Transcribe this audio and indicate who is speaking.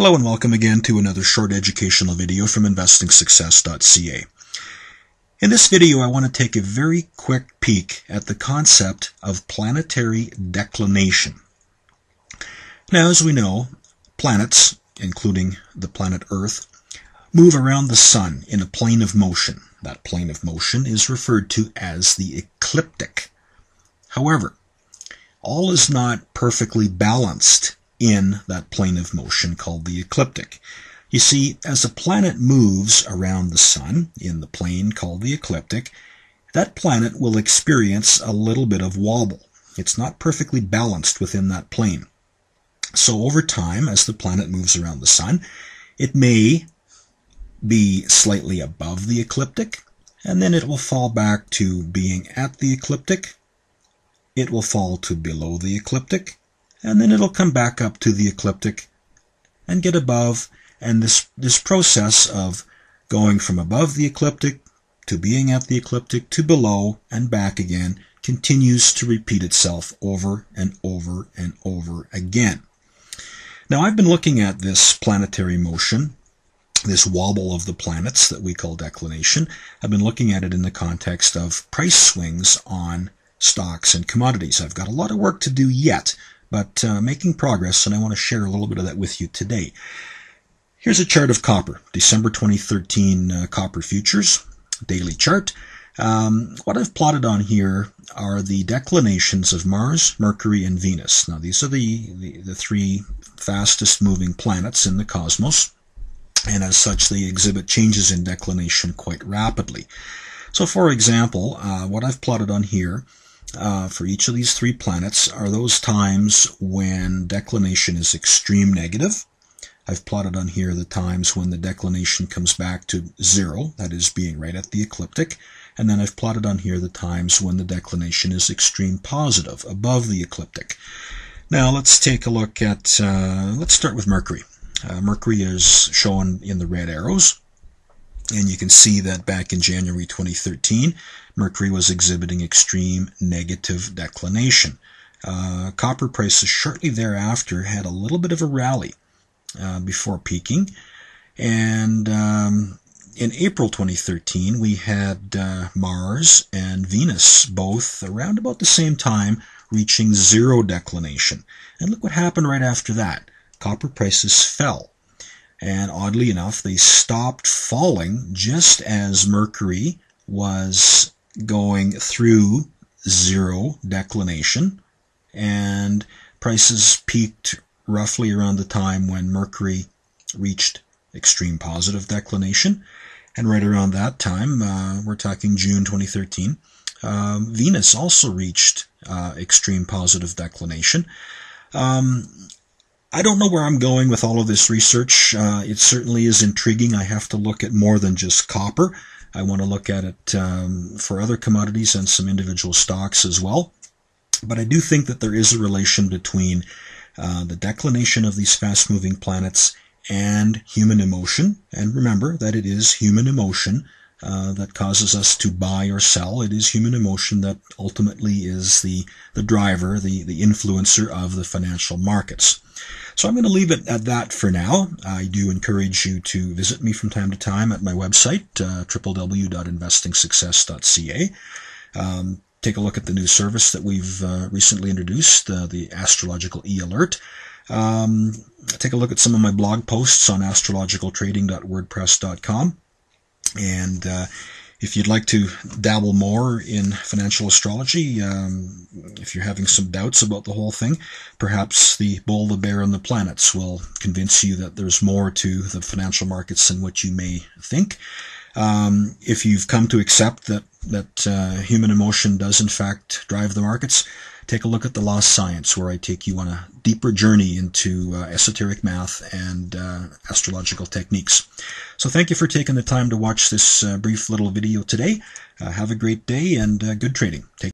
Speaker 1: Hello and welcome again to another short educational video from investingsuccess.ca. In this video I want to take a very quick peek at the concept of planetary declination. Now as we know, planets, including the planet Earth, move around the Sun in a plane of motion. That plane of motion is referred to as the ecliptic. However, all is not perfectly balanced in that plane of motion called the ecliptic. You see, as a planet moves around the sun in the plane called the ecliptic, that planet will experience a little bit of wobble. It's not perfectly balanced within that plane. So over time, as the planet moves around the sun, it may be slightly above the ecliptic, and then it will fall back to being at the ecliptic. It will fall to below the ecliptic, and then it'll come back up to the ecliptic and get above and this this process of going from above the ecliptic to being at the ecliptic to below and back again continues to repeat itself over and over and over again. Now I've been looking at this planetary motion, this wobble of the planets that we call declination. I've been looking at it in the context of price swings on stocks and commodities. I've got a lot of work to do yet but uh, making progress, and I want to share a little bit of that with you today. Here's a chart of copper, December 2013 uh, copper futures, daily chart. Um, what I've plotted on here are the declinations of Mars, Mercury, and Venus. Now, these are the, the, the three fastest moving planets in the cosmos, and as such, they exhibit changes in declination quite rapidly. So, for example, uh, what I've plotted on here uh, for each of these three planets are those times when declination is extreme negative. I've plotted on here the times when the declination comes back to zero, that is being right at the ecliptic. And then I've plotted on here the times when the declination is extreme positive, above the ecliptic. Now let's take a look at, uh, let's start with Mercury. Uh, Mercury is shown in the red arrows. And you can see that back in January 2013, Mercury was exhibiting extreme negative declination. Uh, copper prices shortly thereafter had a little bit of a rally uh, before peaking. And um, in April 2013, we had uh, Mars and Venus both around about the same time reaching zero declination. And look what happened right after that. Copper prices fell. And oddly enough, they stopped falling just as Mercury was going through zero declination, and prices peaked roughly around the time when Mercury reached extreme positive declination. And right around that time, uh, we're talking June 2013, um, Venus also reached uh, extreme positive declination. Um, I don't know where I'm going with all of this research. Uh, it certainly is intriguing. I have to look at more than just copper. I want to look at it um, for other commodities and some individual stocks as well. But I do think that there is a relation between uh, the declination of these fast moving planets and human emotion. And remember that it is human emotion uh, that causes us to buy or sell. It is human emotion that ultimately is the, the driver, the, the influencer of the financial markets. So I'm going to leave it at that for now. I do encourage you to visit me from time to time at my website, uh, www.investingsuccess.ca. Um, take a look at the new service that we've uh, recently introduced, uh, the Astrological E-Alert. Um, take a look at some of my blog posts on astrologicaltrading.wordpress.com. And uh, if you'd like to dabble more in financial astrology, um, if you're having some doubts about the whole thing, perhaps the bull, the bear, and the planets will convince you that there's more to the financial markets than what you may think. Um, if you've come to accept that that uh, human emotion does in fact drive the markets, take a look at the Lost Science, where I take you on a deeper journey into uh, esoteric math and uh, astrological techniques. So thank you for taking the time to watch this uh, brief little video today. Uh, have a great day and uh, good trading. Take